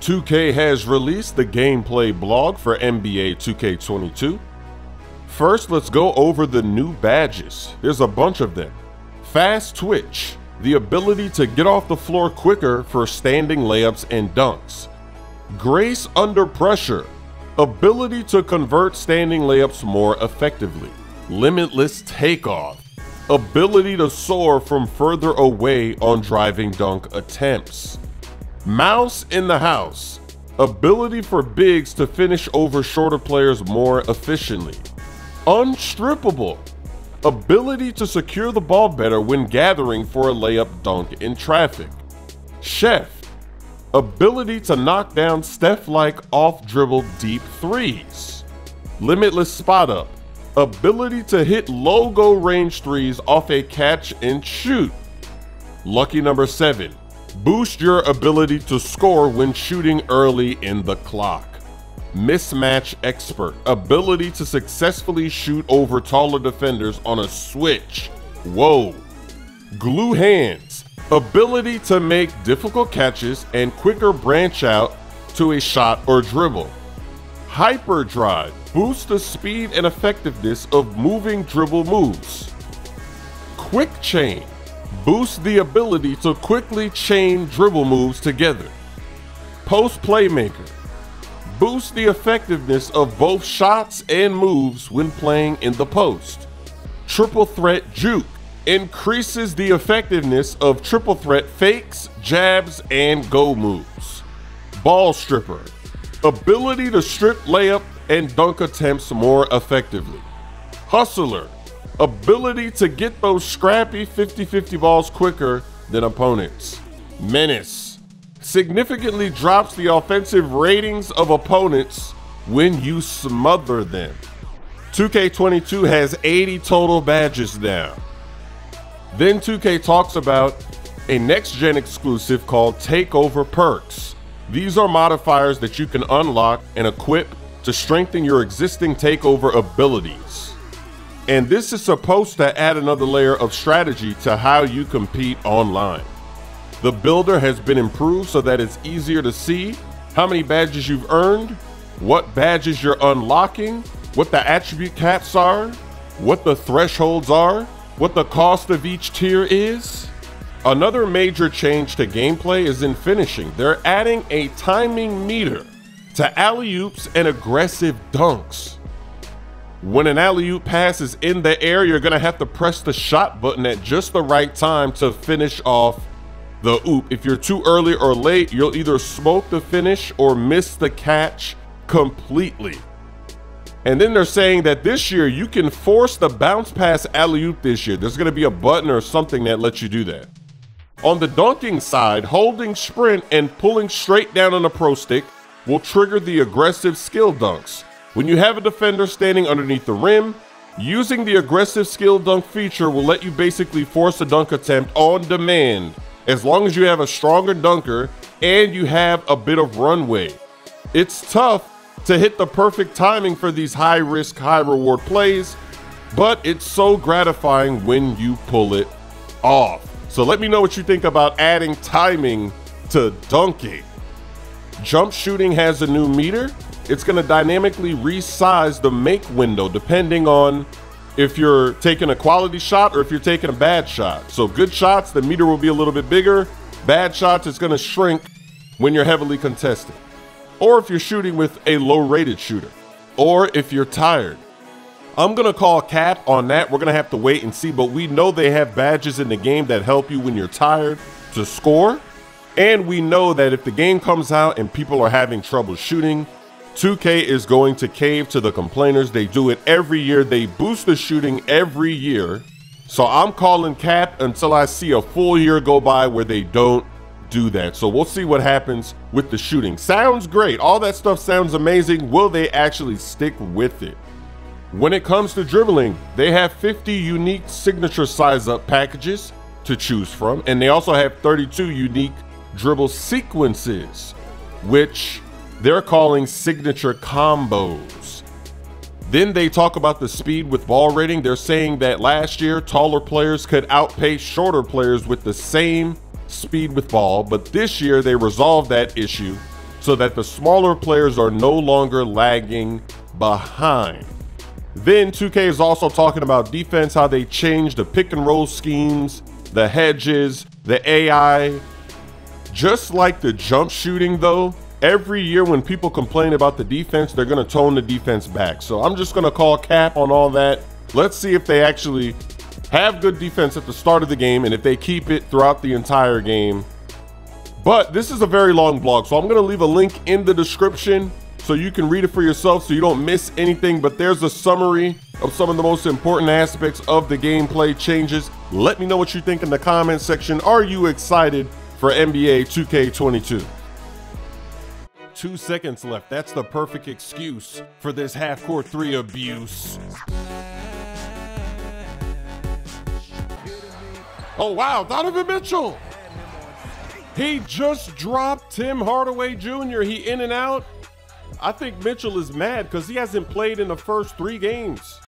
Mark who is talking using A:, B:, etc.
A: 2K has released the gameplay blog for NBA 2K22. First, let's go over the new badges. There's a bunch of them. Fast Twitch, the ability to get off the floor quicker for standing layups and dunks. Grace Under Pressure, ability to convert standing layups more effectively. Limitless Takeoff, ability to soar from further away on driving dunk attempts. Mouse in the House, ability for bigs to finish over shorter players more efficiently. Unstrippable, ability to secure the ball better when gathering for a layup dunk in traffic. Chef, ability to knock down Steph like off dribble deep threes. Limitless Spot Up, ability to hit logo range threes off a catch and shoot. Lucky number seven, boost your ability to score when shooting early in the clock. Mismatch Expert, ability to successfully shoot over taller defenders on a switch. Whoa. Glue Hands, ability to make difficult catches and quicker branch out to a shot or dribble. Hyperdrive, boosts the speed and effectiveness of moving dribble moves. Quick Chain, boosts the ability to quickly chain dribble moves together. Post Playmaker, boosts the effectiveness of both shots and moves when playing in the post. Triple Threat Juke increases the effectiveness of triple threat fakes, jabs, and go moves. Ball Stripper, ability to strip layup and dunk attempts more effectively. Hustler, ability to get those scrappy 50 50 balls quicker than opponents. Menace, significantly drops the offensive ratings of opponents when you smother them. 2K22 has 80 total badges now. Then 2K talks about a next gen exclusive called Takeover Perks. These are modifiers that you can unlock and equip to strengthen your existing takeover abilities. And this is supposed to add another layer of strategy to how you compete online. The builder has been improved so that it's easier to see how many badges you've earned, what badges you're unlocking, what the attribute caps are, what the thresholds are, what the cost of each tier is. Another major change to gameplay is in finishing. They're adding a timing meter to alley oops and aggressive dunks. When an alley oop pass is in the air, you're gonna have to press the shot button at just the right time to finish off the oop. If you're too early or late, you'll either smoke the finish or miss the catch completely. And then they're saying that this year you can force the bounce pass alley oop this year. There's to be a button or something that lets you do that. On the dunking side, holding sprint and pulling straight down on a pro stick will trigger the aggressive skill dunks. When you have a defender standing underneath the rim, using the aggressive skill dunk feature will let you basically force a dunk attempt on demand as long as you have a stronger dunker and you have a bit of runway. It's tough to hit the perfect timing for these high risk, high reward plays, but it's so gratifying when you pull it off. So let me know what you think about adding timing to dunking. Jump shooting has a new meter. It's gonna dynamically resize the make window depending on if you're taking a quality shot or if you're taking a bad shot. So good shots, the meter will be a little bit bigger. Bad shots, it's gonna shrink when you're heavily contested or if you're shooting with a low rated shooter, or if you're tired. I'm gonna call cap on that. We're gonna have to wait and see, but we know they have badges in the game that help you when you're tired to score. And we know that if the game comes out and people are having trouble shooting, 2K is going to cave to the complainers. They do it every year. They boost the shooting every year. So I'm calling cap until I see a full year go by where they don't do that. So we'll see what happens with the shooting. Sounds great. All that stuff sounds amazing. Will they actually stick with it? When it comes to dribbling, they have 50 unique signature size up packages to choose from, and they also have 32 unique dribble sequences, which they're calling signature combos. Then they talk about the speed with ball rating. They're saying that last year, taller players could outpace shorter players with the same speed with ball, but this year they resolved that issue so that the smaller players are no longer lagging behind. Then 2K is also talking about defense, how they changed the pick and roll schemes, the hedges, the AI. Just like the jump shooting though, every year when people complain about the defense, they're going to tone the defense back. So I'm just going to call cap on all that. Let's see if they actually have good defense at the start of the game and if they keep it throughout the entire game. But this is a very long blog, so I'm going to leave a link in the description so you can read it for yourself so you don't miss anything. But there's a summary of some of the most important aspects of the gameplay changes. Let me know what you think in the comment section. Are you excited for NBA 2K22? Two seconds left. That's the perfect excuse for this half court three abuse. Oh, wow. Donovan Mitchell. He just dropped Tim Hardaway Jr. He in and out. I think Mitchell is mad because he hasn't played in the first three games.